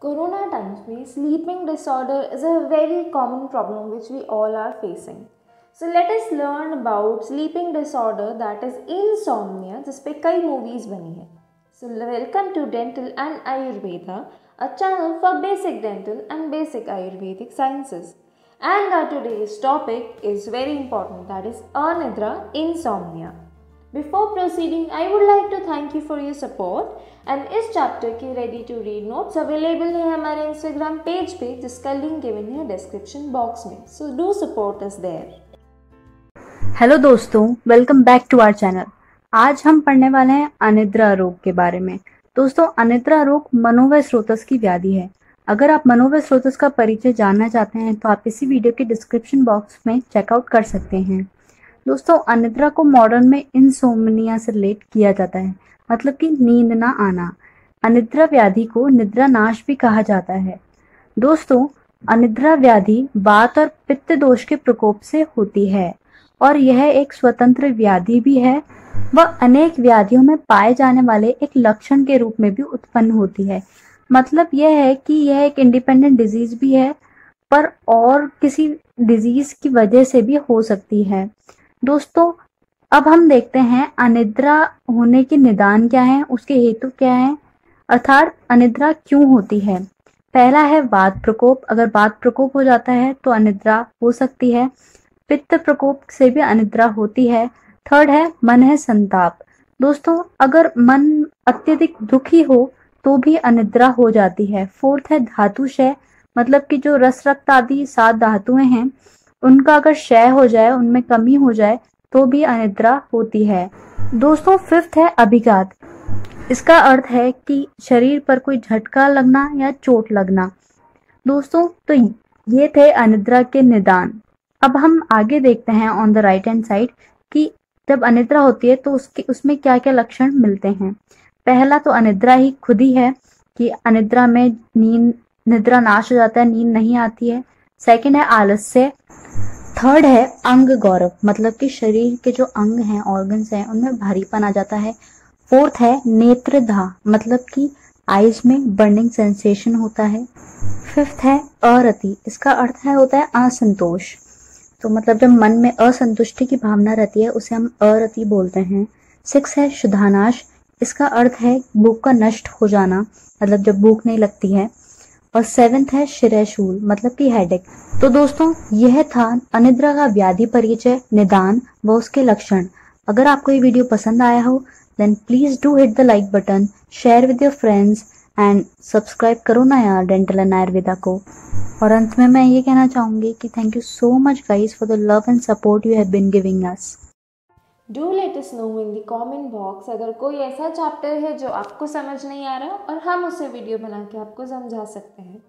Corona times में sleeping disorder is a very common problem which we all are facing. So let us learn about sleeping disorder that is insomnia जिस पे कई movies बनी है. So welcome to Dental and Ayurveda, a channel for basic dental and basic Ayurvedic sciences. And our today's topic is very important that is Anidra insomnia. Before proceeding I would like to thank you for your support and इस chapter की ready to read notes available है हमारे Instagram page पे, जिसका link given है description box में. So do support us there hello दोस्तों welcome back to our channel आज हम पढ़ने वाले हैं अनिद्रा रोग के बारे में. दोस्तों, अनिद्रा रोग मनोवय स्रोतस की व्याधि है. अगर आप मनोवय स्रोतस का परिचय जानना चाहते हैं तो आप इसी वीडियो के डिस्क्रिप्शन बॉक्स में चेकआउट कर सकते हैं. दोस्तों, अनिद्रा को मॉडर्न में इंसोमनिया से रिलेट किया जाता है। मतलब कि नींद ना आना। अनिद्रा व्याधि को निद्रा नाश भी कहा जाता है। दोस्तों, अनिद्रा व्याधि बात और पित्त दोष के प्रकोप से होती है। और यह एक स्वतंत्र व्याधि भी है। वह अनेक व्याधियों में पाए जाने वाले एक लक्षण के रूप में भी उत्पन्न होती है। मतलब यह है कि यह एक इंडिपेंडेंट डिज़ीज़ भी है, पर और किसी डिज़ीज़ की वजह से भी हो सकती है। दोस्तों, अब हम देखते हैं अनिद्रा होने के निदान क्या है, उसके हेतु क्या है। अर्थात अनिद्रा क्यों होती है? पहला है वात प्रकोप। अगर वात प्रकोप हो जाता है तो अनिद्रा हो सकती है। पित्त प्रकोप से भी अनिद्रा होती है। थर्ड है, मन है संताप। दोस्तों, अगर मन अत्यधिक दुखी हो तो भी अनिद्रा हो जाती है। फोर्थ है धातुशय मतलब कि जो रस, रक्त आदि सात धातुएँ हैं उनका अगर क्षय हो जाए, उनमें कमी हो जाए तो भी अनिद्रा होती है। दोस्तों फिफ्थ है अभिघात इसका अर्थ है कि शरीर पर कोई झटका लगना या चोट लगना। दोस्तों तो ये थे अनिद्रा के निदान। अब हम आगे देखते हैं on the right hand side कि जब अनिद्रा होती है तो उसके, उसमें क्या क्या लक्षण मिलते हैं। पहला तो अनिद्रा ही खुद ही है कि अनिद्रा में नींद, निद्रा नाश हो जाता है, नींद नहीं आती है। सेकंड है आलस्य. थर्ड है अंग गौरव. मतलब कि शरीर के जो अंग हैं ऑर्गन्स हैं, उनमें भारीपन आ जाता है. फोर्थ है नेत्रधा मतलब कि आईज में बर्निंग सेंसेशन होता है. फिफ्थ है अरति. इसका अर्थ है होता है असंतोष. तो मतलब जब मन में असंतुष्टि की भावना रहती है, उसे हम अरति बोलते हैं. सिक्स है शुद्धानाश. इसका अर्थ है भूख का नष्ट हो जाना. मतलब जब भूख नहीं लगती है और सेवेंथ है शिरशूल मतलब कि हेडेक तो दोस्तों, यह था अनिद्रा का व्याधि परिचय, निदान व उसके लक्षण. अगर आपको ये वीडियो पसंद आया हो then please do hit the like button share with your friends and subscribe करो ना यार डेंटल एंड आयुर्वेदा को. और अंत में मैं ये कहना चाहूँगी कि thank you so much guys for the love and support you have been giving us do let us know in the comment box अगर कोई ऐसा चैप्टर है जो आपको समझ नहीं आ रहा और हम उसे वीडियो बना के आपको समझा सकते हैं।